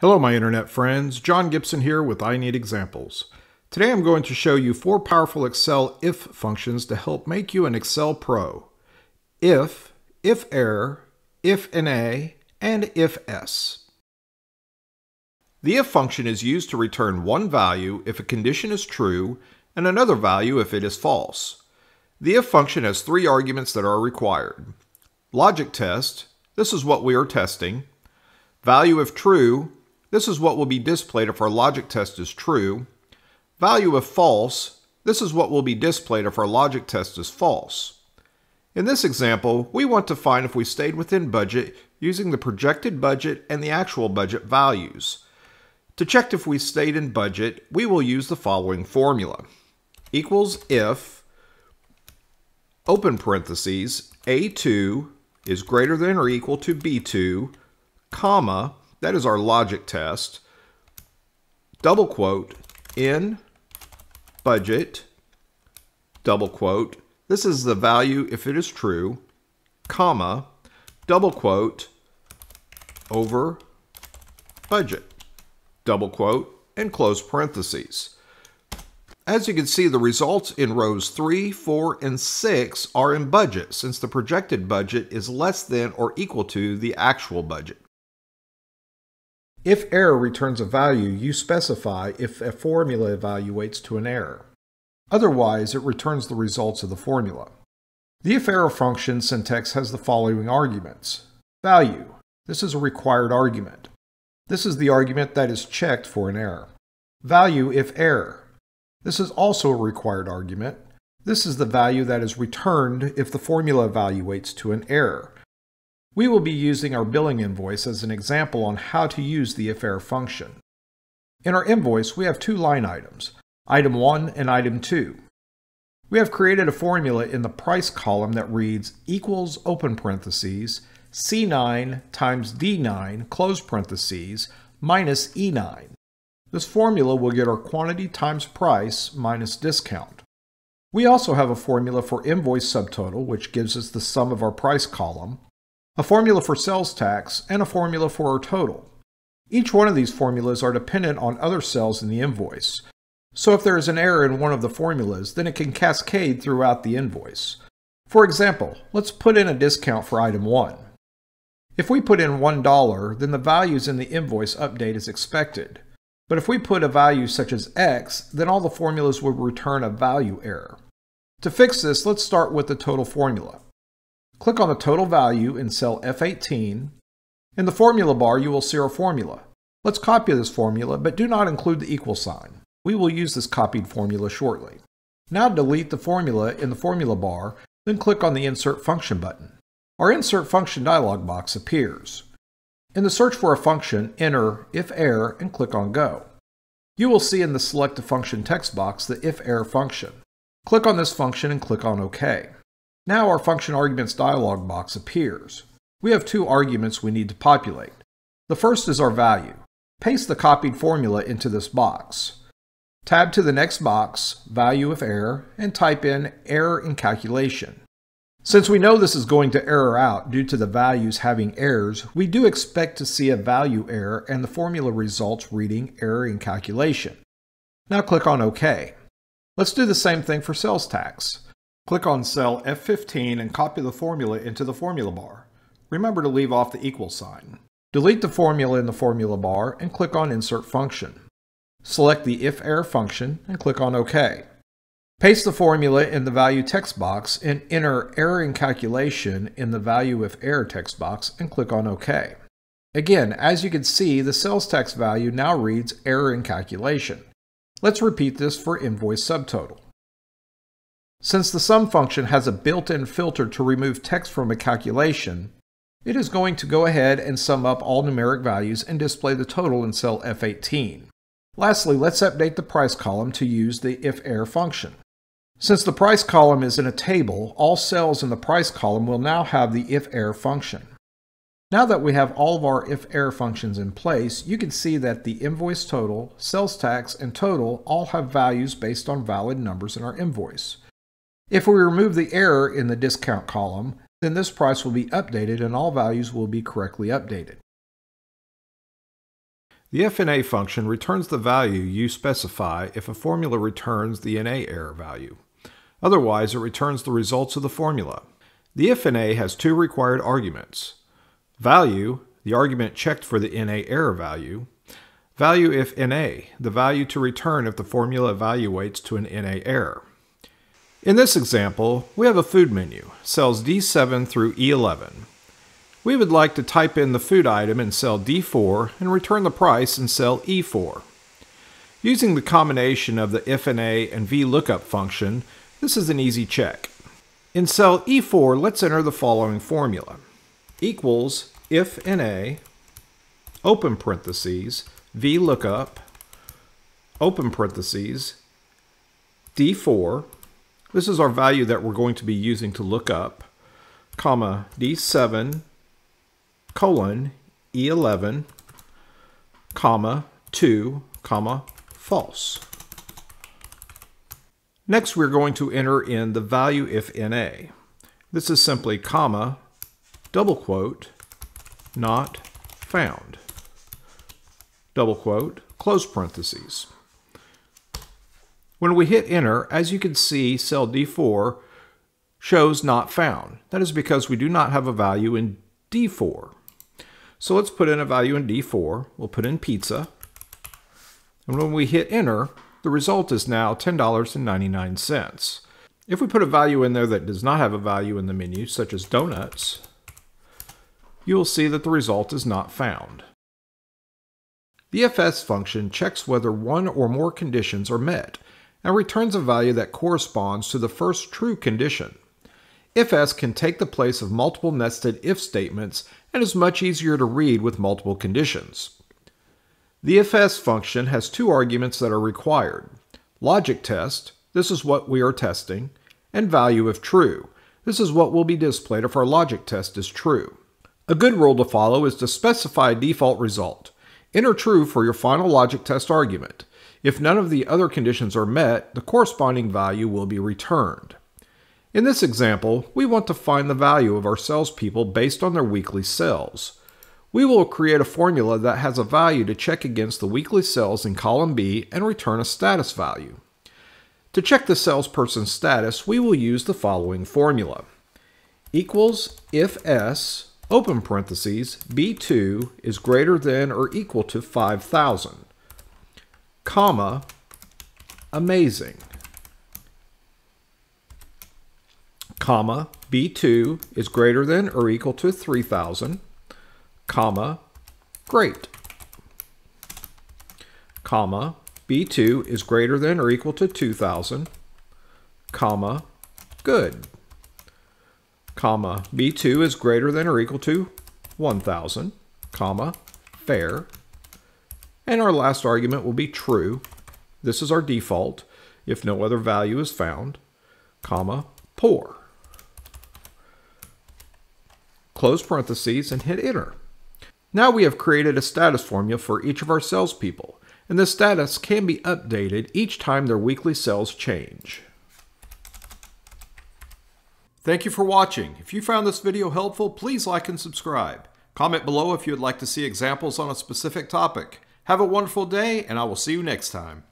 Hello my internet friends, John Gibson here with I Need Examples. Today I'm going to show you four powerful Excel if functions to help make you an Excel pro. If, if error, if NA, and if S. The if function is used to return one value if a condition is true and another value if it is false. The if function has three arguments that are required. Logic test, this is what we are testing. Value if true, this is what will be displayed if our logic test is true. Value if false, this is what will be displayed if our logic test is false. In this example, we want to find if we stayed within budget using the projected budget and the actual budget values. To check if we stayed in budget, we will use the following formula. Equals if, open parentheses, A2 is greater than or equal to B2, comma, that is our logic test. Double quote, in budget, double quote, this is the value if it is true, comma, double quote, over budget, double quote, and close parentheses. As you can see, the results in rows 3, 4, and 6 are in budget since the projected budget is less than or equal to the actual budget. If error returns a value, you specify if a formula evaluates to an error. Otherwise, it returns the results of the formula. The if error function syntax has the following arguments. Value. This is a required argument. This is the argument that is checked for an error. Value if error. This is also a required argument. This is the value that is returned if the formula evaluates to an error. We will be using our billing invoice as an example on how to use the error function. In our invoice, we have two line items, item 1 and item 2. We have created a formula in the price column that reads equals open parentheses C9 times D9 close parentheses minus E9. This formula will get our quantity times price minus discount. We also have a formula for invoice subtotal, which gives us the sum of our price column, a formula for sales tax, and a formula for our total. Each one of these formulas are dependent on other cells in the invoice. So if there is an error in one of the formulas, then it can cascade throughout the invoice. For example, let's put in a discount for item 1. If we put in $1, then the values in the invoice update as expected. But if we put a value such as X, then all the formulas will return a value error. To fix this, let's start with the total formula. Click on the total value in cell F18. In the formula bar, you will see our formula. Let's copy this formula, but do not include the equal sign. We will use this copied formula shortly. Now delete the formula in the formula bar, then click on the Insert Function button. Our Insert Function dialog box appears. In the search for a function, enter if error and click on Go. You will see in the Select a Function text box the if error function. Click on this function and click on OK. Now our function arguments dialog box appears. We have two arguments we need to populate. The first is our value. Paste the copied formula into this box. Tab to the next box, value if error, and type in error in calculation. Since we know this is going to error out due to the values having errors, we do expect to see a value error and the formula results reading error in calculation. Now click on OK. Let's do the same thing for sales tax. Click on cell F15 and copy the formula into the formula bar. Remember to leave off the equal sign. Delete the formula in the formula bar and click on Insert Function. Select the if error function and click on OK. Paste the formula in the value text box and enter error in calculation in the value if error text box and click on OK. Again, as you can see, the sales tax value now reads error in calculation. Let's repeat this for invoice subtotal. Since the sum function has a built-in filter to remove text from a calculation, it is going to go ahead and sum up all numeric values and display the total in cell F18. Lastly, let's update the price column to use the if-error function. Since the price column is in a table, all cells in the price column will now have the if-error function. Now that we have all of our if-error functions in place, you can see that the invoice total, sales tax, and total all have values based on valid numbers in our invoice. If we remove the error in the discount column, then this price will be updated and all values will be correctly updated. The IFNA function returns the value you specify if a formula returns the NA error value. Otherwise, it returns the results of the formula. The IFNA has two required arguments. Value, the argument checked for the NA error value. Value if NA, the value to return if the formula evaluates to an NA error. In this example, we have a food menu, cells D7 through E11. We would like to type in the food item in cell D4 and return the price in cell E4. Using the combination of the IfNA and a and VLOOKUP function, this is an easy check. In cell E4, let's enter the following formula. Equals if NA, open parentheses, VLOOKUP, open parentheses, D4, this is our value that we're going to be using to look up, comma, D7, colon, E11, comma, 2, comma, false. Next, we're going to enter in the value if NA. This is simply comma, double quote, not found. Double quote, close parentheses. When we hit enter, as you can see, cell D4 shows not found. That is because we do not have a value in D4. So let's put in a value in D4. We'll put in pizza. And when we hit enter, the result is now $10.99. If we put a value in there that does not have a value in the menu, such as donuts, you will see that the result is not found. The ifs function checks whether one or more conditions are met and returns a value that corresponds to the first true condition. If-S can take the place of multiple nested if statements and is much easier to read with multiple conditions. The if-S function has two arguments that are required. Logic test, this is what we are testing, and value if true. This is what will be displayed if our logic test is true. A good rule to follow is to specify a default result. Enter true for your final logic test argument. If none of the other conditions are met, the corresponding value will be returned. In this example, we want to find the value of our salespeople based on their weekly sales. We will create a formula that has a value to check against the weekly sales in column B and return a status value. To check the salesperson's status, we will use the following formula. Equals if S, open parentheses, B2 is greater than or equal to 5,000 comma, amazing, comma, B2 is greater than or equal to 3,000, comma, great, comma, B2 is greater than or equal to 2,000, comma, good, comma, B2 is greater than or equal to 1,000, comma, fair, and our last argument will be true. This is our default if no other value is found, comma, poor. Close parentheses and hit enter. Now we have created a status formula for each of our salespeople, and the status can be updated each time their weekly sales change. Thank you for watching. If you found this video helpful, please like and subscribe. Comment below if you would like to see examples on a specific topic. Have a wonderful day, and I will see you next time.